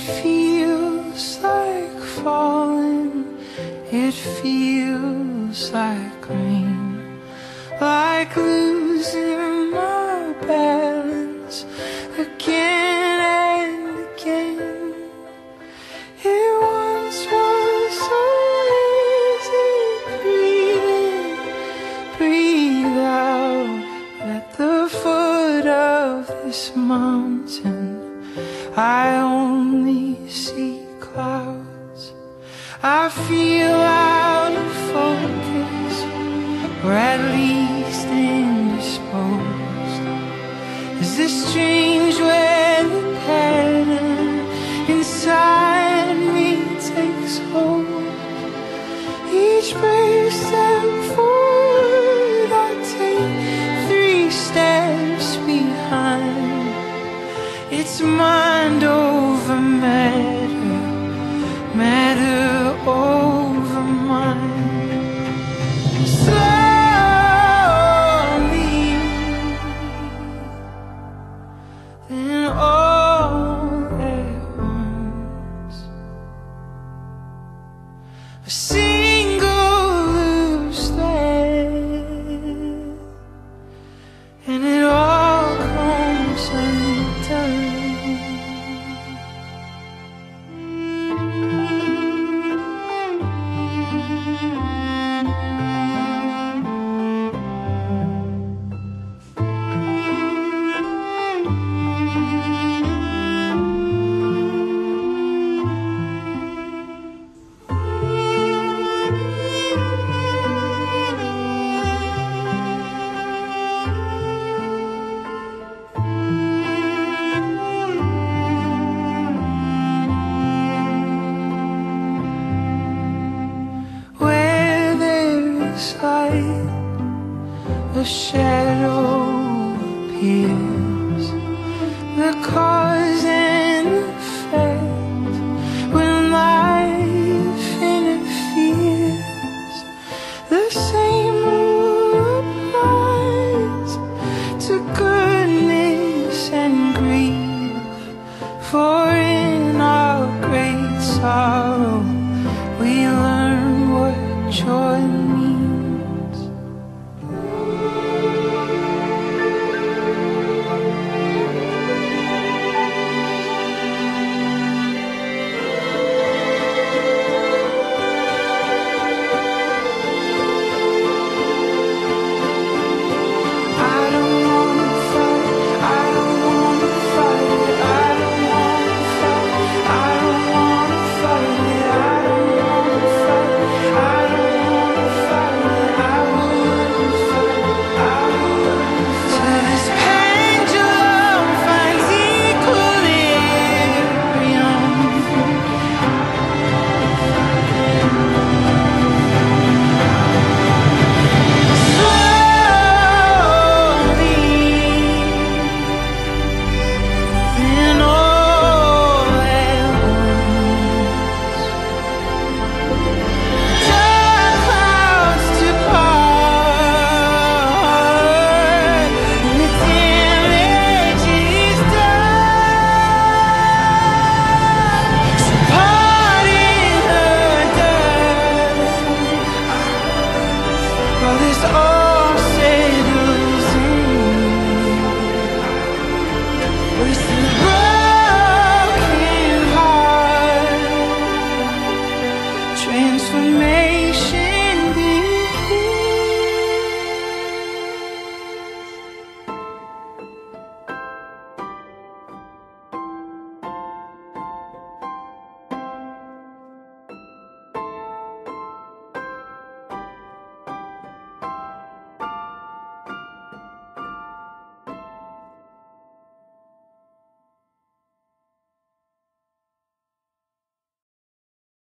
it feels like falling, it feels like rain, like losing. I only see clouds. I feel out of focus, or at least indisposed. Is this strange when the pattern inside me takes hold? Each breath It's mind over matter, matter over mind. Slowly, then all at once. I see. light, a shadow appears. The cause un mes.